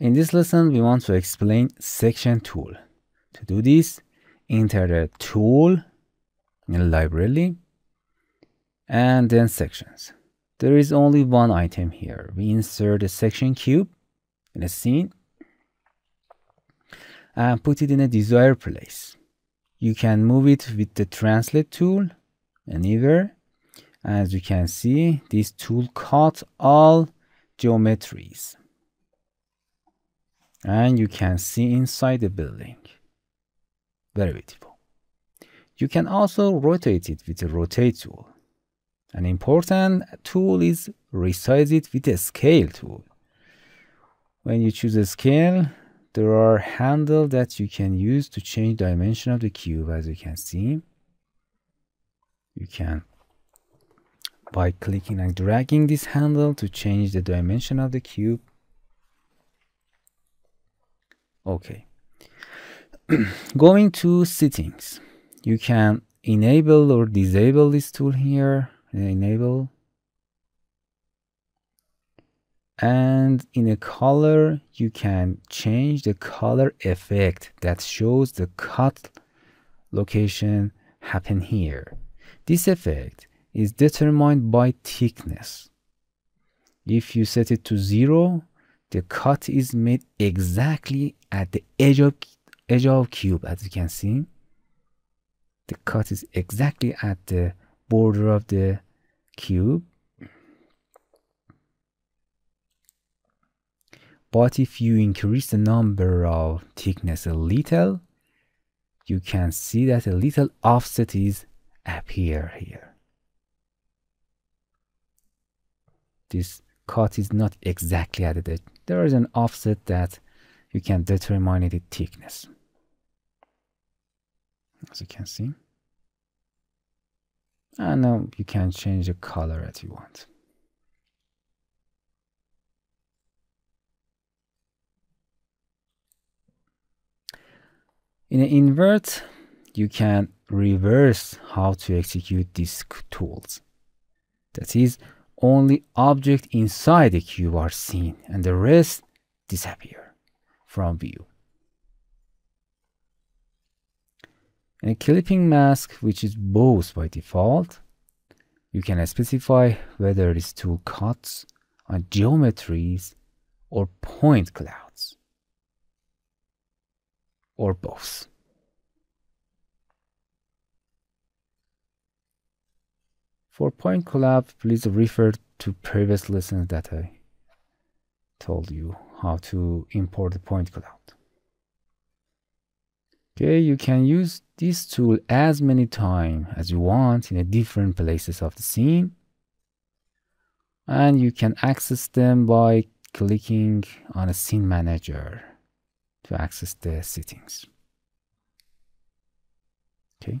In this lesson, we want to explain section tool. To do this, enter the tool in the library and then sections. There is only one item here. We insert a section cube in a scene and put it in a desired place. You can move it with the translate tool anywhere. As you can see, this tool cut all geometries and you can see inside the building. Very beautiful. You can also rotate it with the rotate tool. An important tool is resize it with a scale tool. When you choose a scale, there are handles that you can use to change dimension of the cube as you can see. You can by clicking and dragging this handle to change the dimension of the cube okay. Going to settings. You can enable or disable this tool here. Enable. And in a color you can change the color effect that shows the cut location happen here. This effect is determined by thickness. If you set it to zero the cut is made exactly at the edge of edge of cube as you can see. The cut is exactly at the border of the cube. But if you increase the number of thickness a little you can see that a little offset is appear here. This cut is not exactly at the there is an offset that you can determine the thickness. As you can see. Ah, and now you can change the color as you want. In invert you can reverse how to execute these tools. That is only object inside the cube are seen and the rest disappear from view. In a clipping mask, which is both by default, you can specify whether it is tool cuts on geometries or point clouds, or both. For point cloud, please refer to previous lessons that I told you how to import the point cloud. Okay, you can use this tool as many times as you want in a different places of the scene. And you can access them by clicking on a scene manager to access the settings. Okay.